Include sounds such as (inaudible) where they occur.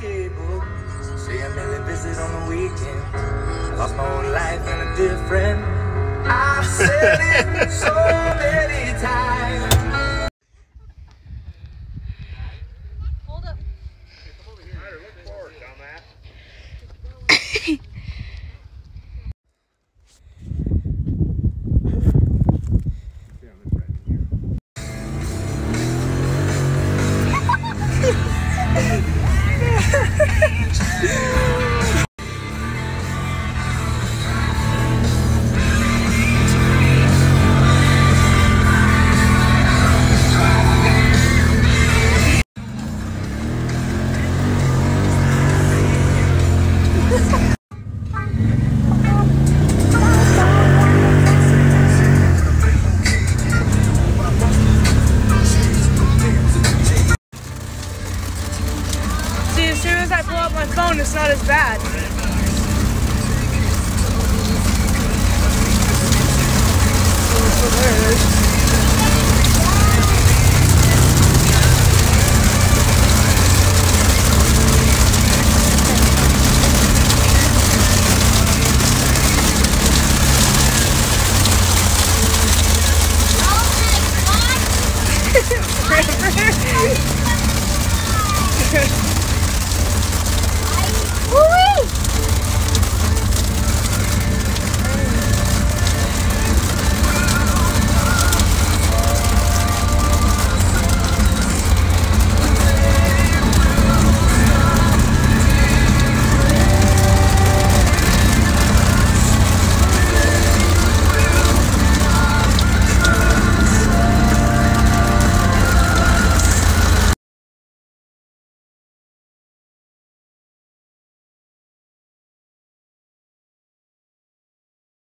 cable. Say I merely visit on the weekend. I lost my whole life in a different. I've said it so many times. my phone, it's not as bad. So (laughs) (laughs)